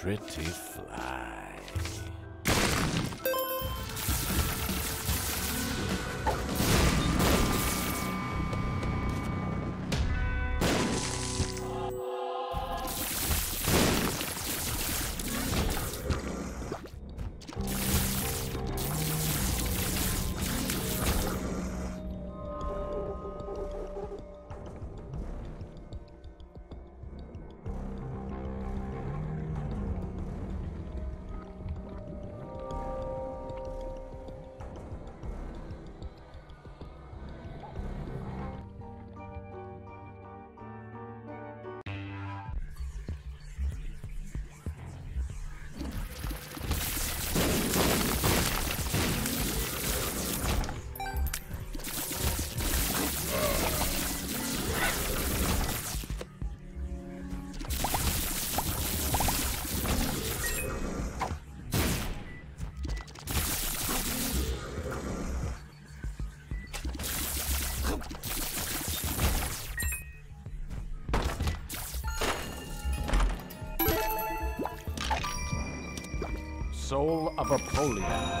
Pretty fly. Soul of Apollyon.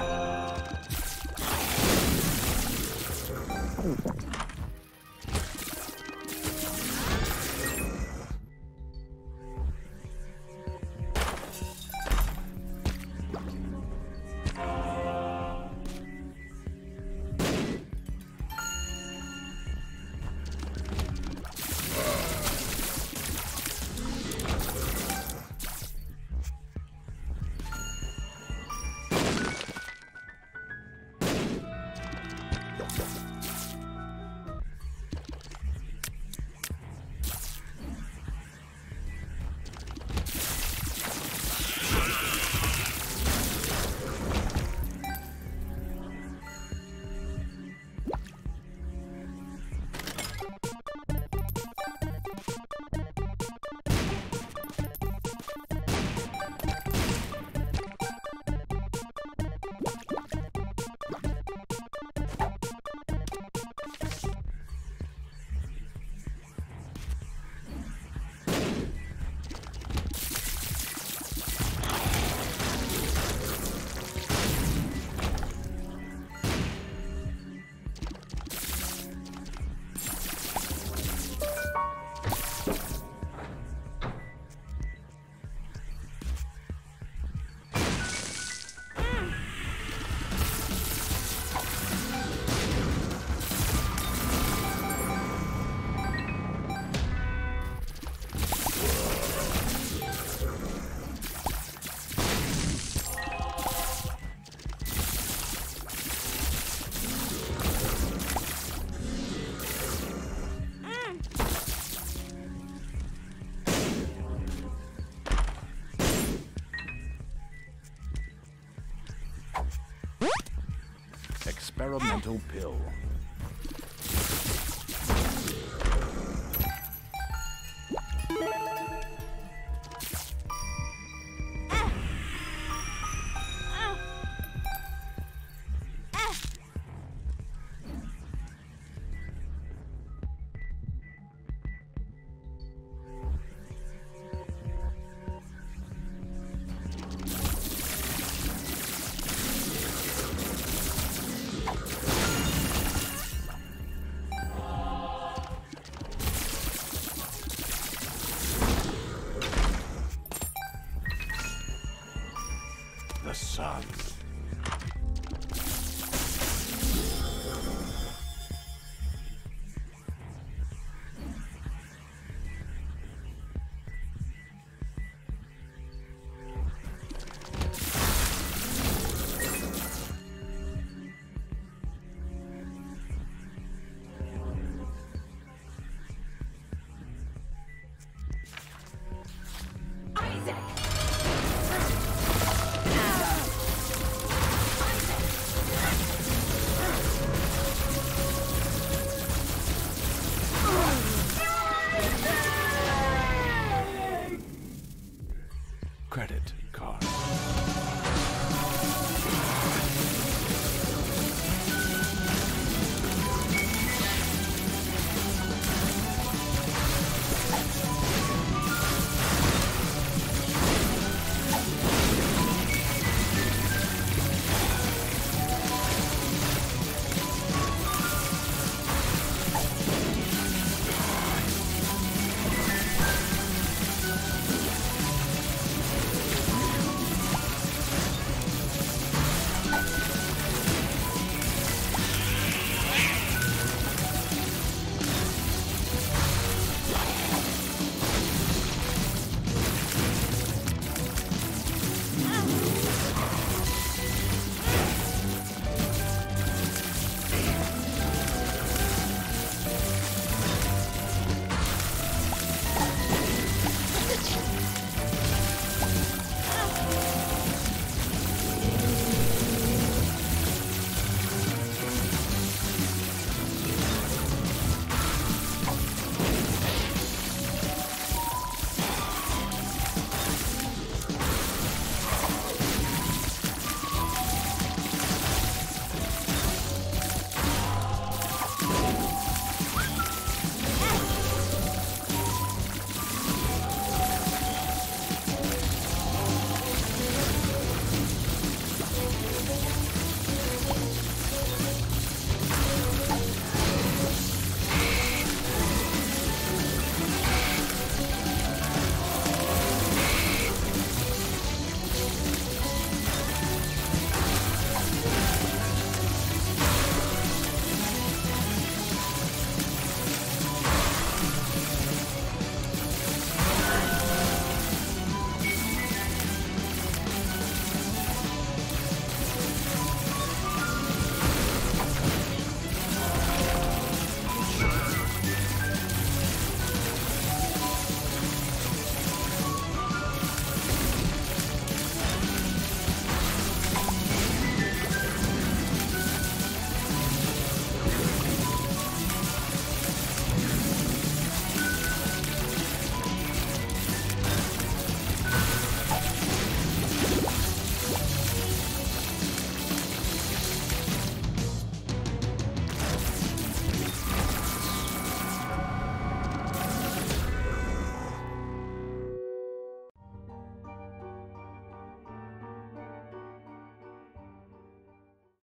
Experimental pill.